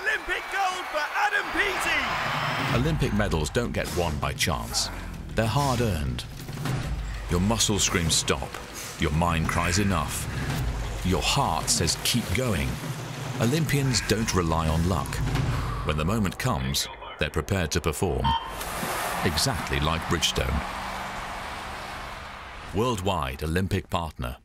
Olympic gold for Adam Peaty. Olympic medals don't get won by chance. They're hard earned. Your muscles scream stop. Your mind cries enough. Your heart says keep going. Olympians don't rely on luck. When the moment comes, they're prepared to perform. Exactly like Bridgestone. Worldwide Olympic partner.